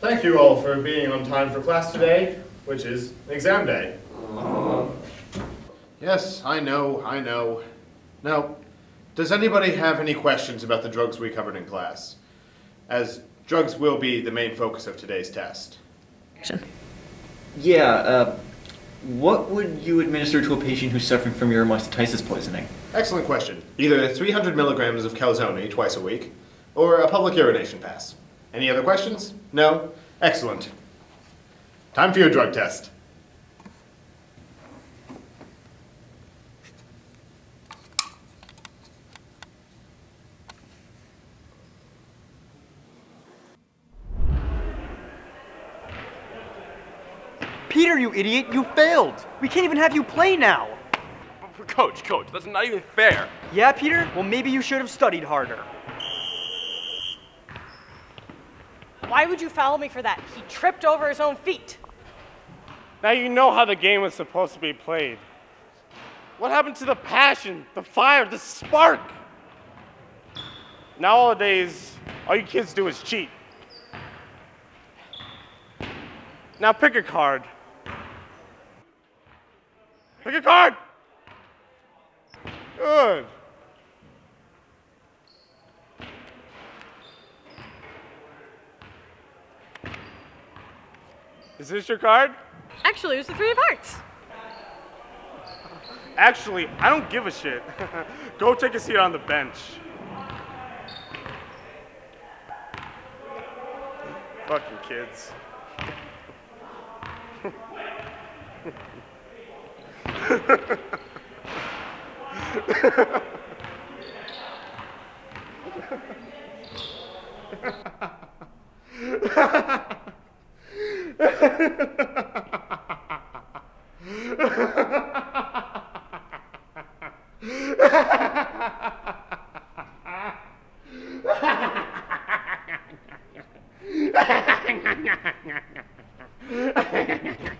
Thank you all for being on time for class today, which is exam day. Yes, I know, I know. Now, does anybody have any questions about the drugs we covered in class? As drugs will be the main focus of today's test. Action. Yeah, uh, what would you administer to a patient who's suffering from uromycetitis poisoning? Excellent question. Either 300 milligrams of calzone twice a week, or a public urination pass. Any other questions? No? Excellent. Time for your drug test. Peter, you idiot, you failed. We can't even have you play now. Coach, coach, that's not even fair. Yeah, Peter? Well, maybe you should have studied harder. Why would you foul me for that? He tripped over his own feet. Now you know how the game was supposed to be played. What happened to the passion, the fire, the spark? Nowadays, all you kids do is cheat. Now pick a card. Pick a card. Good. Is this your card? Actually, it was the Three of Hearts. Actually, I don't give a shit. Go take a seat on the bench. Fucking kids. Ha ha ha ha.